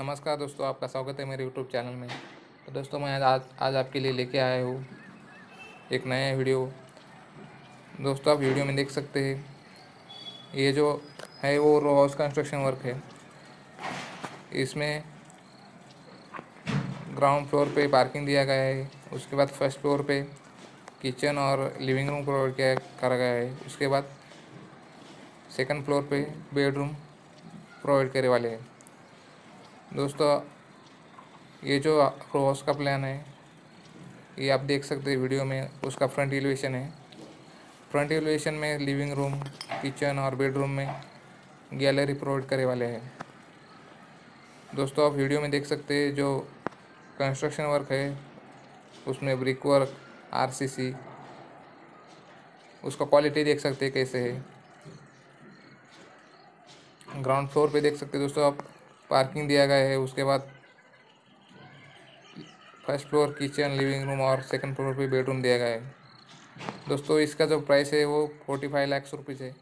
नमस्कार दोस्तों, आपका स्वागत है मेरे यूट्यूब चैनल में। तो दोस्तों, मैं आज आज आपके लिए लेके आया हूँ एक नया वीडियो। दोस्तों, आप वीडियो में देख सकते हैं, ये जो है वो रो हाउस कंस्ट्रक्शन वर्क है। इसमें ग्राउंड फ्लोर पे पार्किंग दिया गया है, उसके बाद फ़र्स्ट फ्लोर पे किचन और लिविंग रूम प्रोवाइड किया, करा गया है। उसके बाद सेकंड फ्लोर पे बेडरूम प्रोवाइड करे वाले हैं। दोस्तों, ये जो हाउस का प्लान है, ये आप देख सकते हैं वीडियो में, उसका फ्रंट एलिवेशन है। फ्रंट एलिवेशन में लिविंग रूम किचन और बेडरूम में गैलरी प्रोवाइड करे वाले हैं। दोस्तों, आप वीडियो में देख सकते हैं जो कंस्ट्रक्शन वर्क है, उसमें ब्रिक वर्क आरसीसी उसका क्वालिटी देख सकते हैं कैसे है। ग्राउंड फ्लोर पे देख सकते हैं दोस्तों आप। पार्किंग दिया गया है, उसके बाद first floor, kitchen, living room और सेकंड फ्लोर पे बेडरूम दिया गया है। दोस्तों, इसका जो प्राइस है वो फोर्टी फाइव लैक्स रुपीज़ है।